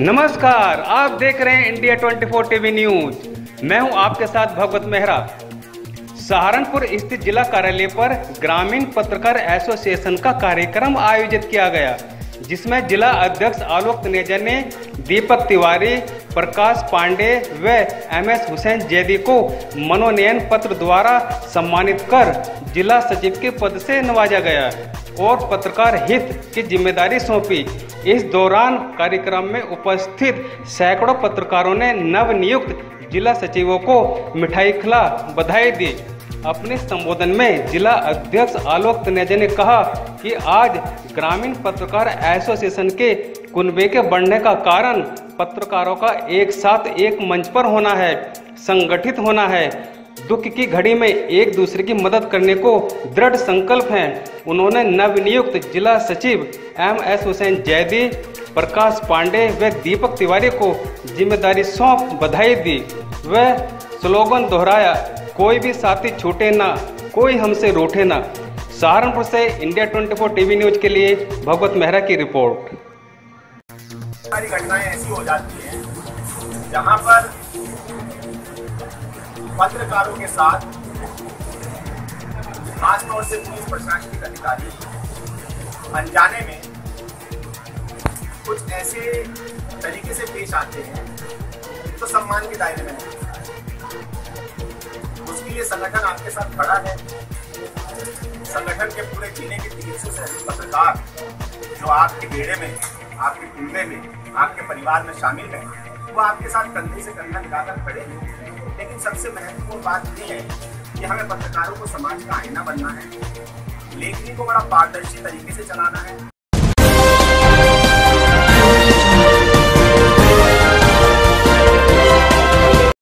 नमस्कार, आप देख रहे हैं इंडिया 24 टीवी न्यूज़। मैं हूँ आपके साथ भगवत मेहरा। सहारनपुर स्थित जिला कार्यालय पर ग्रामीण पत्रकार एसोसिएशन का कार्यक्रम आयोजित किया गया। जिसमें जिला अध्यक्ष आलोक तनेजा ने दीपक तिवारी, प्रकाश पांडे व एम एस हुसैन जैदी को मनोनयन पत्र द्वारा सम्मानित कर जिला सचिव के पद से नवाजा गया और पत्रकार हित की ज़िम्मेदारी सौंपी। इस दौरान कार्यक्रम में उपस्थित सैकड़ों पत्रकारों ने नव नियुक्त जिला सचिवों को मिठाई खिला बधाई दी। अपने संबोधन में जिला अध्यक्ष आलोक तनेजा ने कहा कि आज ग्रामीण पत्रकार एसोसिएशन के कुनबे के बढ़ने का कारण पत्रकारों का एक साथ एक मंच पर होना है, संगठित होना है। दुख की घड़ी में एक दूसरे की मदद करने को दृढ़ संकल्प हैं। उन्होंने नवनियुक्त जिला सचिव एम एस हुसैन जैदी प्रकाश पांडे व दीपक तिवारी को ज़िम्मेदारी सौंप बधाई दी। व स्लोगन दोहराया, कोई भी साथी छूटे ना, कोई हमसे रूठे ना। सहारनपुर से इंडिया 24 टीवी न्यूज़ के लिए भगवत मेहरा की रिपोर्ट। सारी घटनाएँ ऐसी हो जाती हैं, जहाँ पर पत्रकारों के साथ खासतौर से पुलिस प्रशासनिक अधिकारी अनजाने में कुछ ऐसे तरीके से पेश आते हैं तो सम्मान के दायरे में लिए संगठन आपके साथ खड़ा है। संगठन के पूरे जीने के तीन सौ से अधिक पत्रकार जो आपके बेड़े में, आपके कुंबे में, आपके परिवार में शामिल है, वो आपके साथ कंधे से कंधा मिलाकर खड़े हैं। लेकिन सबसे महत्वपूर्ण बात यह है कि हमें पत्रकारों को समाज का आईना बनना है। लेखनी को बड़ा पारदर्शी तरीके से चलाना है।